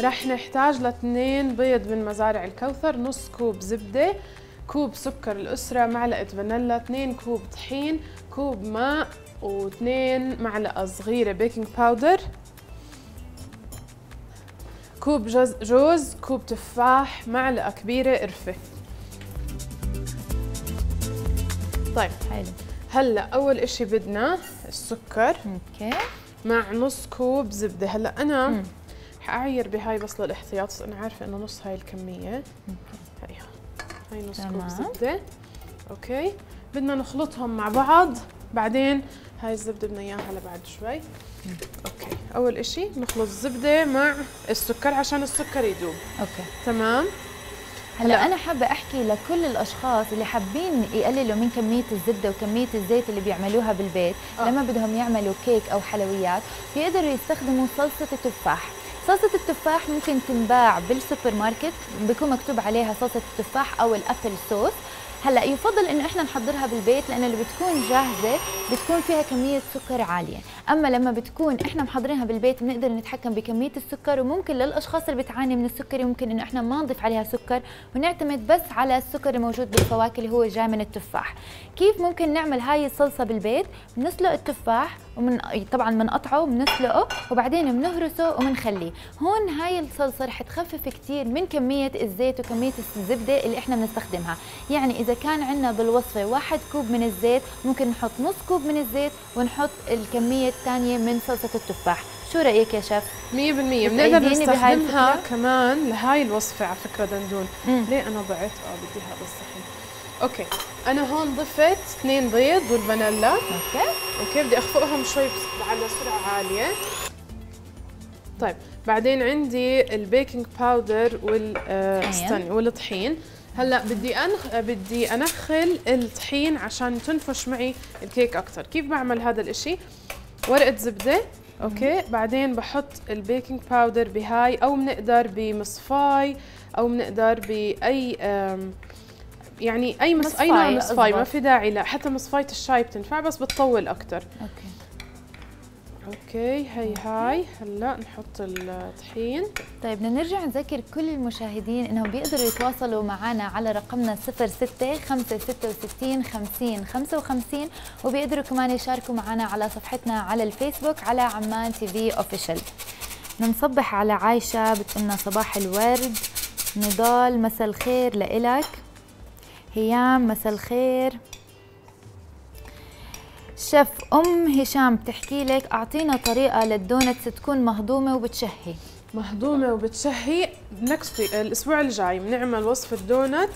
رح نحتاج لاثنين بيض من مزارع الكوثر نص كوب زبدة كوب سكر الأسرة معلقة فانيلا اثنين كوب طحين كوب ماء واثنين معلقة صغيرة baking powder كوب جوز, جوز كوب تفاح معلقة كبيرة قرفة. طيب حلو. هلأ أول إشي بدنا السكر okay. مع نص كوب زبدة. هلأ أنا مم. حأعير بهاي بس للاحتياط بس أنا عارفة إنه نص هاي الكمية. هيها. هاي نص كوب تمام. زبدة. okay. بدنا نخلطهم مع بعض. بعدين هاي الزبدة بدنا إياها لبعد شوي. okay. أول إشي نخلط الزبدة مع السكر عشان السكر يدوب. okay. تمام؟ هلا. أنا حابة أحكي لكل الأشخاص اللي حابين يقللوا من كمية الزبدة وكمية الزيت اللي بيعملوها بالبيت. آه. لما بدهم يعملوا كيك أو حلويات بيقدروا يستخدموا صلصة التفاح. صلصة التفاح ممكن تنباع بالسوبر ماركت بيكون مكتوب عليها صلصة التفاح أو ال apple sauce. هلأ يفضل إنه إحنا نحضرها بالبيت لأنه اللي بتكون جاهزة بتكون فيها كمية سكر عالية. أما لما بتكون إحنا محضرينها بالبيت بنقدر نتحكم بكمية السكر وممكن للأشخاص اللي بتعاني من السكري ممكن إنه إحنا ما نضيف عليها سكر ونعتمد بس على السكر الموجود بالفواكه اللي هو جاي من التفاح. كيف ممكن نعمل هاي الصلصة بالبيت؟ بنسلق التفاح ومن طبعا بنقطعه وبنسلقه وبعدين بنهرسه وبنخليه هون هاي الصلصة رح تخفف كثير من كمية الزيت وكمية الزبدة اللي إحنا بنستخدمها. يعني إذا كان عندنا بالوصفة واحد كوب من الزيت ممكن نحط نص كوب من الزيت ونحط الكمية الثانية من صلصة التفاح. شو رأيك يا شيف؟ 100% بنقدر نستخدمها؟ كمان لهاي الوصفة على فكرة دندون. مم. ليه أنا ضعت؟ آه بدي هذا الصحن Okay. أنا هون ضفت اثنين بيض والفانيلا. Okay. Okay بدي أخفقهم شوي بس على سرعة عالية. طيب بعدين عندي ال baking powder وال آه، والطحين. هلأ بدي أنخ... بدي أنخل الطحين عشان تنفش معي الكيك أكثر كيف بعمل هذا الإشي؟ ورقة زبدة. Okay بعدين بحط ال baking powder بهاي أو بنقدر بمصفاي أو بنقدر بأي يعني أي مص... أي نوع مصفاي مصفاي ما. في داعي لا حتى مصفاية الشاي بتنفع بس بتطول أكثر أوكي. أوكي هي هاي. هلأ نحط الطحين. طيب بدنا نرجع نذكر كل المشاهدين إنهم بيقدروا يتواصلوا معنا على رقمنا 06 566 50 55 وبيقدروا كمان يشاركوا معنا على صفحتنا على الفيسبوك على عمان TV official. بنصبح على عايشة بتقولنا صباح الورد. نضال مساء الخير لإلك. هيام مساء الخير. شيف أم هشام بتحكي لك أعطينا طريقة لل donuts تكون مهضومة وبتشهي. مهضومة وبتشهي. Next الأسبوع الجاي بنعمل وصفة دونت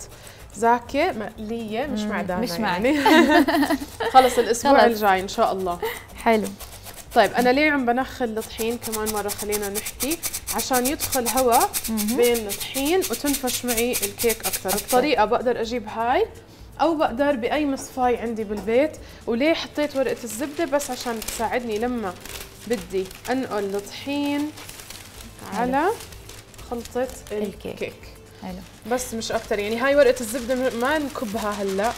زاكية مقلية مش مم، معدانة مش يعني. خلص الأسبوع خلص. الجاي إن شاء الله. حلو. طيب أنا ليه عم بنخل الطحين كمان مرة؟ خلينا نحكي. عشان يدخل هواء بين الطحين وتنفش معي الكيك أكثر الطريقة بقدر أجيب هاي أو بقدر بأي مصفاي عندي بالبيت. وليه حطيت ورقة الزبدة؟ بس عشان تساعدني لما بدي أنقل الطحين على خلطة الكيك. الكيك. حلو. بس مش أكثر يعني هاي ورقة الزبدة م- ما نكبها هلأ. نرجع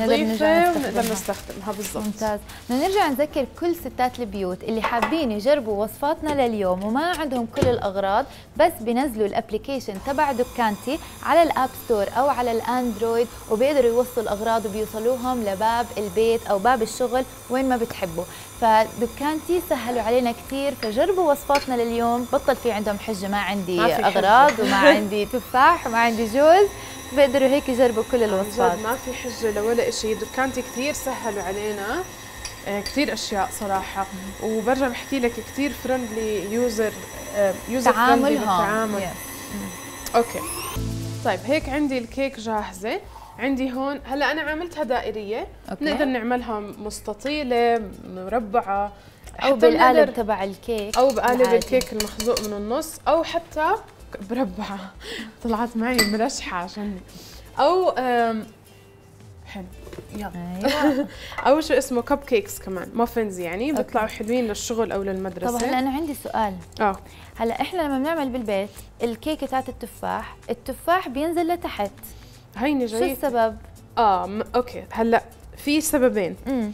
نضيفها ونقدر نستخدمها. بالضبط. ممتاز. بدنا نرجع نذكر كل ستات البيوت اللي حابين يجربوا وصفاتنا لليوم وما عندهم كل الأغراض بس بينزلوا ال application تبع دكانتي على ال App Store أو على الأندرويد وبيقدروا يوصلوا الأغراض وبيوصلوهم لباب البيت أو باب الشغل وين ما بتحبوا. فدكانتي سهلوا علينا كثير فجربوا وصفاتنا لليوم. بطل في عندهم حجة ما عندي ما. أغراض وما عندي تفاح وما عندي جوز. بيقدروا هيك يجربوا كل الوصفات. ما في حجة لولا شيء دكانتي كثير سهلوا علينا. آه، كثير أشياء صراحة. وبرجع بحكي لك كثير friendly user user تعاملهم. Yes. Okay. طيب هيك عندي الكيك جاهزة. عندي هون هلأ أنا عملتها دائرية. Okay. نقدر نعملها مستطيلة مربعة. أو بالقالب تبع الكيك. أو بقالب. الكيك المخزوق من النص. أو حتى مربعة. طلعت معي مرشحة عشان أو أم، حلو يلا. أيوه. أو شو اسمه cupcakes كمان muffins يعني بيطلعوا حلوين للشغل أو للمدرسة. طب هلا أنا عندي سؤال. آه. هلأ إحنا لما بنعمل بالبيت الكيكة تاعت التفاح التفاح بينزل لتحت. هيني شو جاي السبب؟ آه okay. هلأ في سببين. امم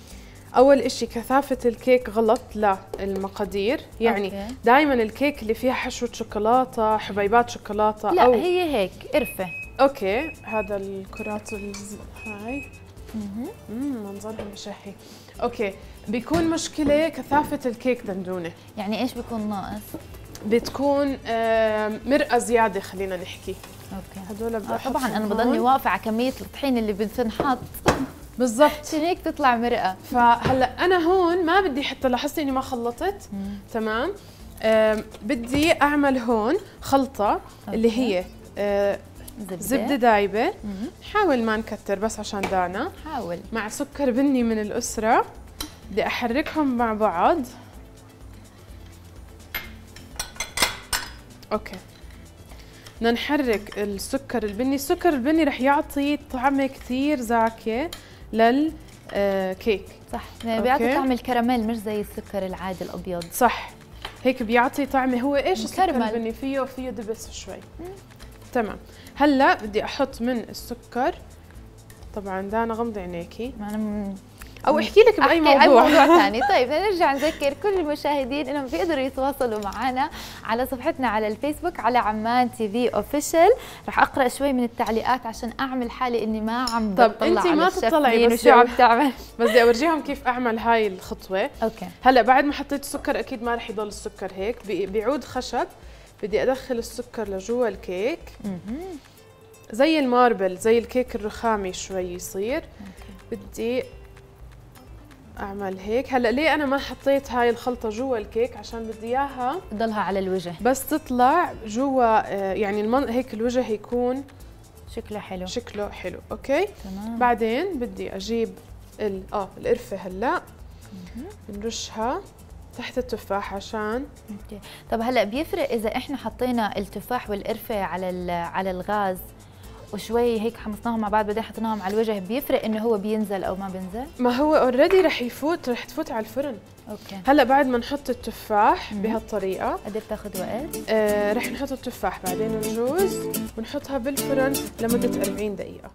أول إشي كثافة الكيك غلط للمقادير يعني. دائما الكيك اللي فيها حشوه شوكولاتة حبيبات شوكولاتة لا أو هي هيك قرفة. أوكي هذا الكرات. هاي. امم منظرهم بشهي. أوكي بيكون مشكلة كثافة الكيك دندونة. يعني إيش بيكون ناقص؟ بتكون مرقة زيادة خلينا نحكي. أوكي. هدول بدي آه طبعا أنا. بضلني واقفة على كمية الطحين اللي بتنحط بالضبط. عشان هيك تطلع مرقة. فهلأ أنا هون ما بدي حتى لاحظتي إني ما خلطت. تمام. بدي أعمل هون خلطة اللي. هي آه، زبدة. زبدة دايبة. مم. نحاول ما نكتر بس عشان دانا. حاول. مع سكر بني من الأسرة. بدي أحركهم مع بعض. أوكي. بدنا نحرك السكر البني. السكر البني رح يعطي طعمة كثير زاكية للكيك صح. بيعطي okay. طعم الكراميل مش زي السكر العادي الأبيض. صح. هيك بيعطي طعمة هو إيش السكر. البني فيه فيه دبس شوي. تمام. هلأ بدي أحط من السكر. طبعا دانا غمضي عينيكي. ما أنا أو أحكي لك بأي موضوع أي موضوع. ثاني. طيب نرجع نذكر كل المشاهدين إنهم بيقدروا يتواصلوا معنا على صفحتنا على الفيسبوك على عمان TV official رح أقرأ شوي من التعليقات عشان أعمل حالي إني ما عم طب على ما تطلعي بس وشو عم تعمل. بس بدي أورجيهم كيف أعمل هاي الخطوة. Okay. هلأ بعد ما حطيت السكر أكيد ما رح يضل السكر هيك. ب- بعود خشب. بدي أدخل السكر لجوا الكيك. زي ال marble زي الكيك الرخامي شوي يصير. بدي أعمل هيك. هلأ ليه أنا ما حطيت هاي الخلطة جوا الكيك؟ عشان بدي إياها. بضلها على الوجه. بس تطلع جوا آه، يعني المن... هيك الوجه يكون شكله حلو. شكله حلو. Okay؟ تمام. بعدين بدي أجيب ال... آه القرفة هلأ. بنرشها تحت التفاح عشان. طب هلأ بيفرق إذا إحنا حطينا التفاح والقرفة على ال- على الغاز؟ وشوي هيك حمصناهم مع بعض بعدين حطيناهم على الوجه. بيفرق إنه هو بينزل أو ما بينزل؟ ما هو already رح يفوت رح تفوت على الفرن. Okay. هلأ بعد ما نحط التفاح. بهالطريقة قد إيه بتاخذ وقت؟ آه رح نحط التفاح بعدين الجوز ونحطها بالفرن لمدة 40 دقيقة.